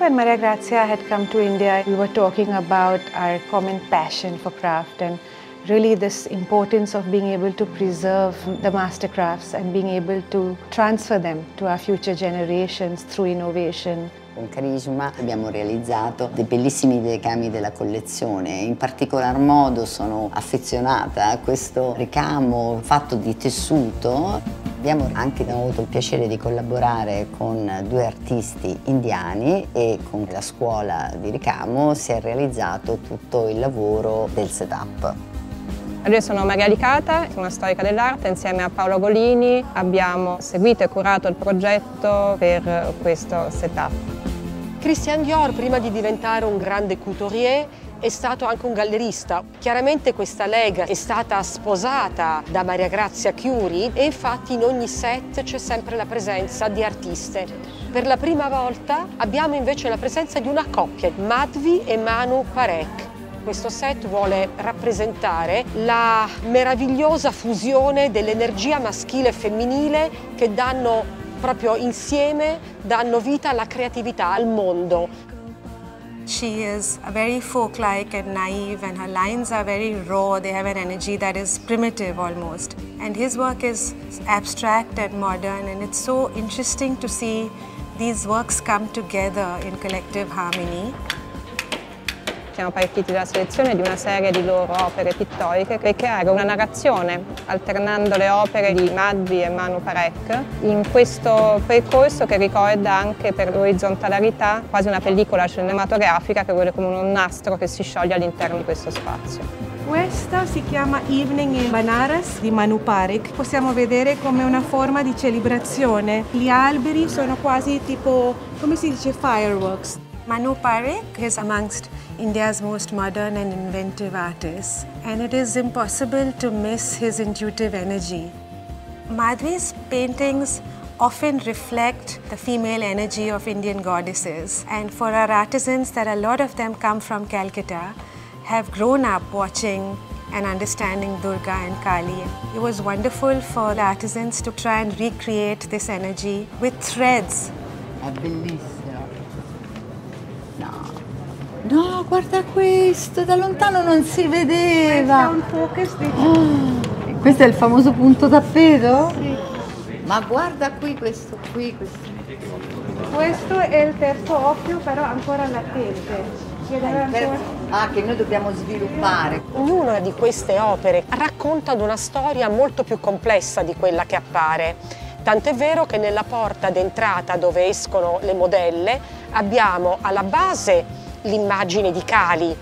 When Maria Grazia had come to India, we were talking about our common passion for craft and really this importance of being able to preserve the mastercrafts and being able to transfer them to our future generations through innovation. Con Carisma abbiamo realizzato dei bellissimi decami della collezione, in particolar modo sono affezionata a questo ricamo fatto di tessuto Abbiamo anche avuto il piacere di collaborare con due artisti indiani e con la scuola di ricamo si è realizzato tutto il lavoro del setup. Io sono Maria Licata, una storica dell'arte, insieme a Paolo Golini abbiamo seguito e curato il progetto per questo setup. Christian Dior, prima di diventare un grande couturier, è stato anche un gallerista. Chiaramente questa lega è stata sposata da Maria Grazia Chiuri e infatti in ogni set c'è sempre la presenza di artiste. Per la prima volta abbiamo invece la presenza di una coppia, Madvi e Manu Parek. Questo set vuole rappresentare la meravigliosa fusione dell'energia maschile e femminile che danno proprio insieme, danno vita alla creatività, al mondo. She is very folk-like and naive and her lines are very raw. They have an energy that is primitive almost. And his work is abstract and modern and it's so interesting to see these works come together in collective harmony. Siamo partiti dalla selezione di una serie di loro opere pittoriche per creare una narrazione alternando le opere di Madvi e Manu Parek in questo percorso che ricorda anche per l'orizontalità quasi una pellicola cinematografica che vuole come un nastro che si scioglie all'interno di questo spazio. Questa si chiama Evening in Banaras di Manu Parek. Possiamo vedere come una forma di celebrazione. Gli alberi sono quasi tipo, come si dice, fireworks. Manu Parek is amongst India's most modern and inventive artists, and it is impossible to miss his intuitive energy. Madhvi's paintings often reflect the female energy of Indian goddesses, and for our artisans that a lot of them come from Calcutta, have grown up watching and understanding Durga and Kali. It was wonderful for the artisans to try and recreate this energy with threads. bellissimo. No, guarda questo, da lontano non si vedeva. Questo è un focus di... Oh, questo è il famoso punto tappeto? Sì. Ma guarda qui questo qui. Questo, questo è il terzo occhio, però ancora latente. Ah, che noi dobbiamo sviluppare. Ognuna di queste opere racconta una storia molto più complessa di quella che appare. Tant'è vero che nella porta d'entrata dove escono le modelle abbiamo alla base l'immagine di Kali,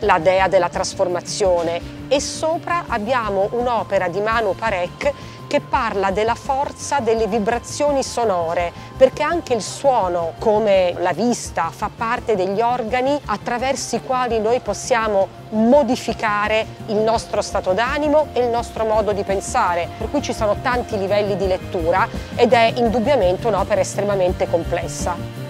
la dea della trasformazione, e sopra abbiamo un'opera di Manu Parek che parla della forza delle vibrazioni sonore, perché anche il suono, come la vista, fa parte degli organi attraverso i quali noi possiamo modificare il nostro stato d'animo e il nostro modo di pensare. Per cui ci sono tanti livelli di lettura ed è indubbiamente un'opera estremamente complessa.